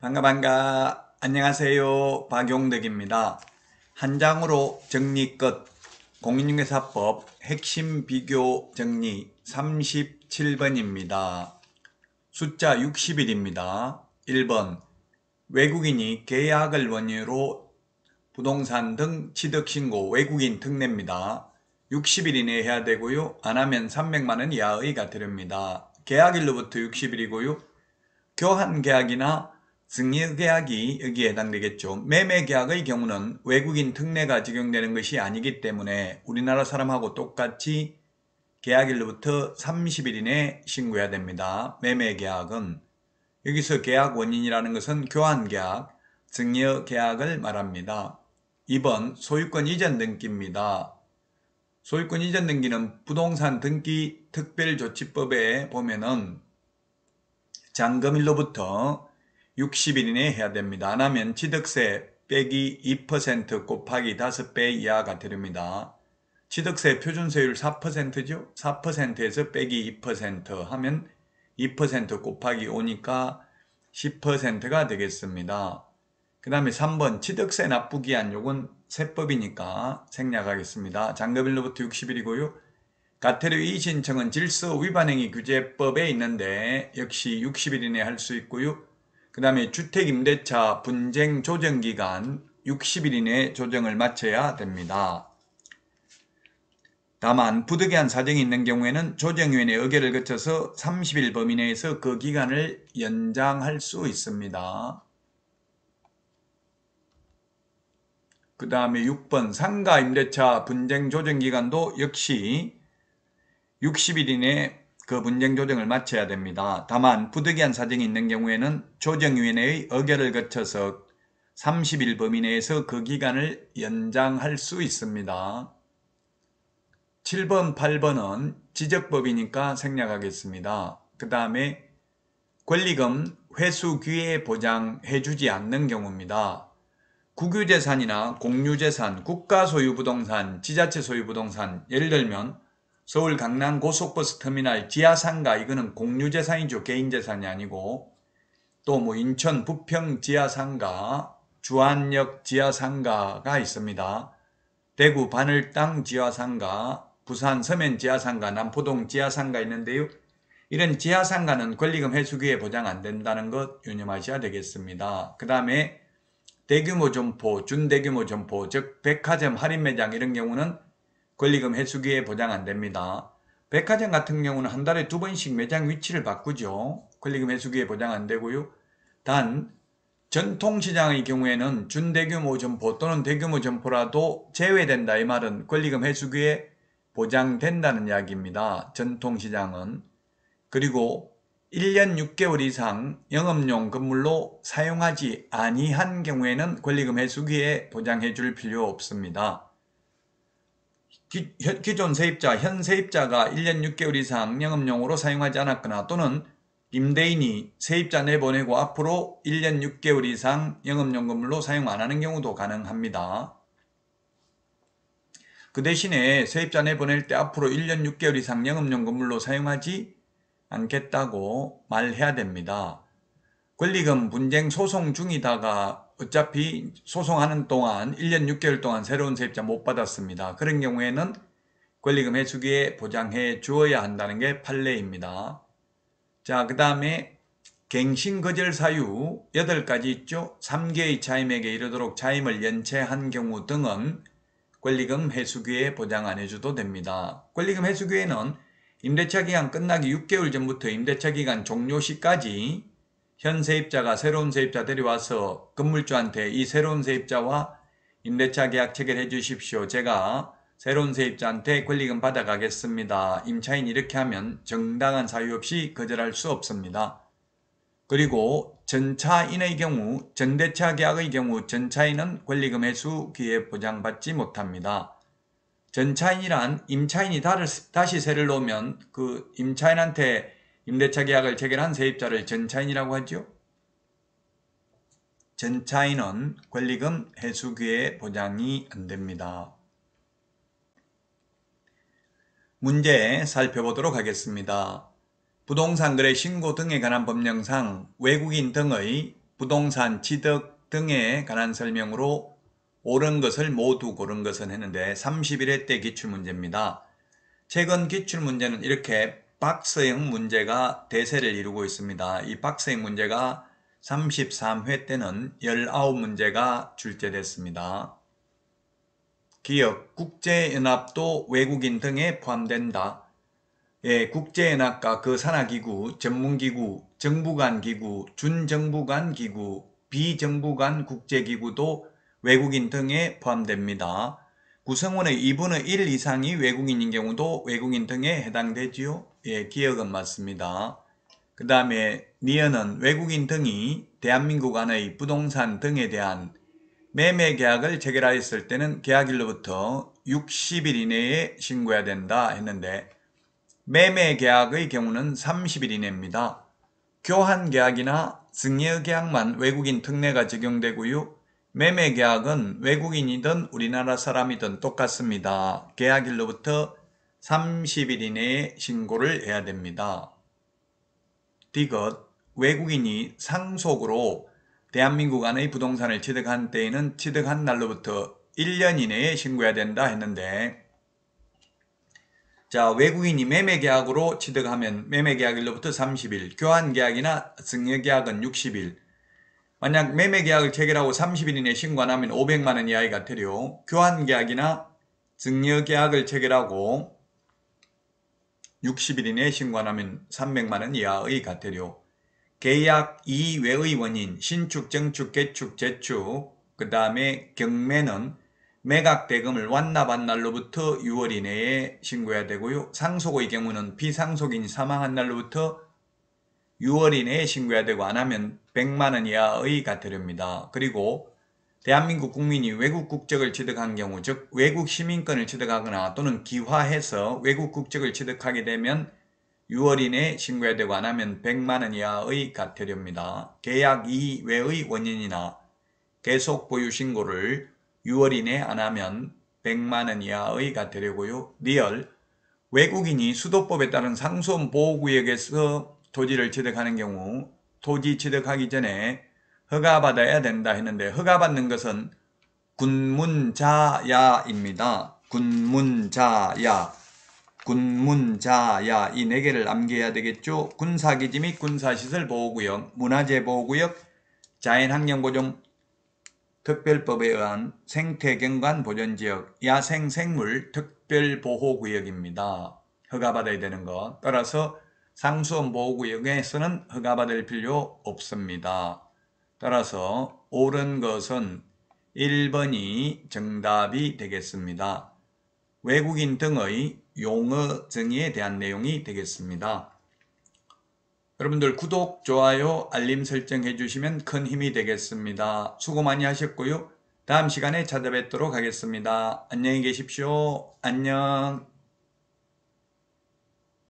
반가 반가. 안녕하세요. 박용덕입니다. 한 장으로 정리 끝. 공인중개사법 핵심 비교 정리 37번입니다. 숫자 60일입니다. 1번. 외국인이 계약을 원인으로 부동산 등 취득신고 외국인 특례입니다. 60일 이내에 해야 되고요. 안하면 300만원 이하의가 들입니다. 계약일로부터 60일이고요. 교환계약이나 승리계약이 여기에 해당되겠죠. 매매계약의 경우는 외국인 특례가 적용되는 것이 아니기 때문에 우리나라 사람하고 똑같이 계약일로부터 30일 이내에 신고해야 됩니다. 매매계약은 여기서 계약 원인이라는 것은 교환계약, 증여계약을 말합니다. 2번 소유권 이전 등기입니다. 소유권 이전 등기는 부동산 등기 특별조치법에 보면은 잔금일로부터 60일 이내에 해야 됩니다. 안 하면 취득세 빼기 2% 곱하기 5배 이하가 되립니다. 취득세 표준세율 4%죠? 4%에서 빼기 2% 하면 2% 곱하기 5니까 10%가 되겠습니다. 그 다음에 3번 취득세 납부기한 요건 세법이니까 생략하겠습니다. 잔금일로부터 60일이고요. 가태료 이신청은 질서 위반행위 규제법에 있는데 역시 60일 이내에 할 수 있고요. 그 다음에 주택임대차 분쟁 조정기간 60일 이내에 조정을 마쳐야 됩니다. 다만 부득이한 사정이 있는 경우에는 조정위원회 의결을 거쳐서 30일 범위 내에서 그 기간을 연장할 수 있습니다. 그 다음에 6번 상가 임대차 분쟁 조정 기간도 역시 60일 이내 그 분쟁 조정을 마쳐야 됩니다. 다만 부득이한 사정이 있는 경우에는 조정위원회의 의결을 거쳐서 30일 범위 내에서 그 기간을 연장할 수 있습니다. 7번, 8번은 지적법이니까 생략하겠습니다. 그 다음에 권리금 회수 기회 보장해주지 않는 경우입니다. 국유재산이나 공유재산, 국가 소유부동산, 지자체 소유부동산 예를 들면 서울 강남 고속버스 터미널 지하상가 이거는 공유재산이죠. 개인재산이 아니고 또 뭐 인천 부평 지하상가 주안역 지하상가가 있습니다. 대구 바늘땅 지하상가 부산 서면 지하상가 남포동 지하상가 있는데요. 이런 지하상가는 권리금 회수기에 보장 안 된다는 것 유념하셔야 되겠습니다. 그 다음에 대규모 점포, 준대규모 점포, 즉 백화점 할인 매장 이런 경우는 권리금 회수기에 보장 안 됩니다. 백화점 같은 경우는 한 달에 두 번씩 매장 위치를 바꾸죠. 권리금 회수기에 보장 안 되고요. 단 전통시장의 경우에는 준대규모 점포 또는 대규모 점포라도 제외된다 이 말은 권리금 회수기에 보장된다는 이야기입니다. 전통시장은 그리고 1년 6개월 이상 영업용 건물로 사용하지 아니한 경우에는 권리금 회수기에 보장해 줄 필요 없습니다. 기, 기존 세입자, 현 세입자가 1년 6개월 이상 영업용으로 사용하지 않았거나 또는 임대인이 세입자 내보내고 앞으로 1년 6개월 이상 영업용 건물로 사용 안 하는 경우도 가능합니다. 그 대신에 세입자 내보낼 때 앞으로 1년 6개월 이상 영업용 건물로 사용하지 않겠다고 말해야 됩니다. 권리금 분쟁 소송 중이다가 어차피 소송하는 동안 1년 6개월 동안 새로운 세입자 못 받았습니다. 그런 경우에는 권리금 회수기에 보장해 주어야 한다는 게 판례입니다. 자, 그 다음에 갱신 거절 사유 8가지 있죠. 3개의 차임에게 이르도록 차임을 연체한 경우 등은 권리금 회수기에 보장 안 해줘도 됩니다. 권리금 회수기에는 임대차 기간 끝나기 6개월 전부터 임대차 기간 종료 시까지 현 세입자가 새로운 세입자 데려와서 건물주한테 이 새로운 세입자와 임대차 계약 체결해 주십시오. 제가 새로운 세입자한테 권리금 받아가겠습니다. 임차인 이렇게 하면 정당한 사유 없이 거절할 수 없습니다. 그리고 전차인의 경우, 전대차 계약의 경우 전차인은 권리금 회수 기회 보장받지 못합니다. 전차인이란 임차인이 다시 세를 놓으면 그 임차인한테 임대차 계약을 체결한 세입자를 전차인이라고 하죠. 전차인은 권리금 해수기에 보장이 안됩니다. 문제 살펴보도록 하겠습니다. 부동산 거래 신고 등에 관한 법령상 외국인 등의 부동산 취득 등에 관한 설명으로 옳은 것을 모두 고른 것은 했는데 31회 때 기출문제입니다. 최근 기출문제는 이렇게 박스형 문제가 대세를 이루고 있습니다. 이 박스형 문제가 33회 때는 19문제가 출제됐습니다. 기업, 국제연합도 외국인 등에 포함된다. 예, 국제연합과 그 산하기구, 전문기구, 정부간 기구, 준정부간 기구, 비정부간 국제기구도 외국인 등에 포함됩니다. 구성원의 2분의 1 이상이 외국인인 경우도 외국인 등에 해당되지요. 예, 기억은 맞습니다. 그 다음에 니은은 외국인 등이 대한민국 안의 부동산 등에 대한 매매 계약을 체결하였을 때는 계약일로부터 60일 이내에 신고해야 된다 했는데 매매 계약의 경우는 30일 이내입니다. 교환 계약이나 증여 계약만 외국인 특례가 적용되고요. 매매 계약은 외국인이든 우리나라 사람이든 똑같습니다. 계약일로부터 30일 이내에 신고를 해야 됩니다. 디귿 외국인이 상속으로 대한민국 안의 부동산을 취득한 때에는 취득한 날로부터 1년 이내에 신고해야 된다 했는데 자 외국인이 매매계약으로 취득하면 매매계약일로부터 30일 교환계약이나 증여계약은 60일 만약 매매 계약을 체결하고 30일 이내에 신고 안 하면 500만원 이하가 되려 교환 계약이나 증여 계약을 체결하고 60일 이내에 신고 안 하면 300만원 이하의 가태료 계약 이외의 원인, 신축, 정축, 개축, 재축, 그 다음에 경매는 매각 대금을 완납한 날로부터 6월 이내에 신고해야 되고요. 상속의 경우는 비상속인이 사망한 날로부터 6월 이내에 신고해야 되고 안 하면 100만원 이하의 과태료입니다. 그리고 대한민국 국민이 외국 국적을 취득한 경우 즉 외국 시민권을 취득하거나 또는 귀화해서 외국 국적을 취득하게 되면 6월 이내에 신고해야 되고 안 하면 100만원 이하의 과태료입니다. 계약 이외의 원인이나 계속 보유 신고를 6월 이내에 안 하면 100만원 이하의 과태료고요. 리얼 외국인이 수도법에 따른 상수원 보호구역에서 토지를 취득하는 경우 토지 취득하기 전에 허가받아야 된다 했는데 허가받는 것은 군문자야입니다. 군문자야 군문자야 이 네 개를 암기해야 되겠죠. 군사기지 및 군사시설 보호구역, 문화재 보호구역, 자연환경보존 특별법에 의한 생태경관 보존지역, 야생생물 특별보호구역입니다. 허가받아야 되는 것. 따라서 상수원 보호구역에서는 허가받을 필요 없습니다. 따라서 옳은 것은 1번이 정답이 되겠습니다. 외국인 등의 용어 정의에 대한 내용이 되겠습니다. 여러분들 구독, 좋아요, 알림 설정해 주시면 큰 힘이 되겠습니다. 수고 많이 하셨고요. 다음 시간에 찾아뵙도록 하겠습니다. 안녕히 계십시오. 안녕.